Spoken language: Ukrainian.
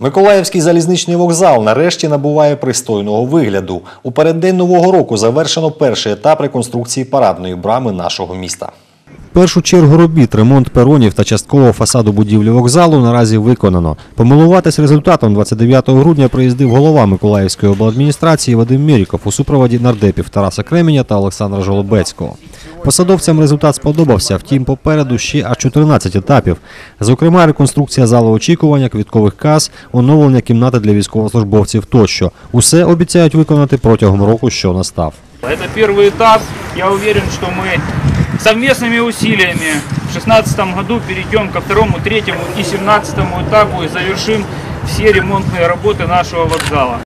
Миколаївський залізничний вокзал нарешті набуває пристойного вигляду. У переддень нового року завершено перший етап реконструкції парадної брами нашого міста Першу чергу робіт, ремонт перонів та часткового фасаду будівлі вокзалу наразі виконано. Помилуватись результатом 29 грудня приїздив голова Миколаївської обладміністрації Вадим Мєріков у супроводі нардепів Тараса Кременя та Олександра Жолобецького. Посадовцям результат сподобався, втім попереду ще аж 14 етапів. Зокрема, реконструкція залу очікування, квіткових кас, оновлення кімнати для військовослужбовців тощо. Усе обіцяють виконати протягом року, що настав. Это первый этап. Я уверен, что мы совместными усилиями в 2016 году перейдем ко второму, третьему и 17 этапу и завершим все ремонтные работы нашего вокзала.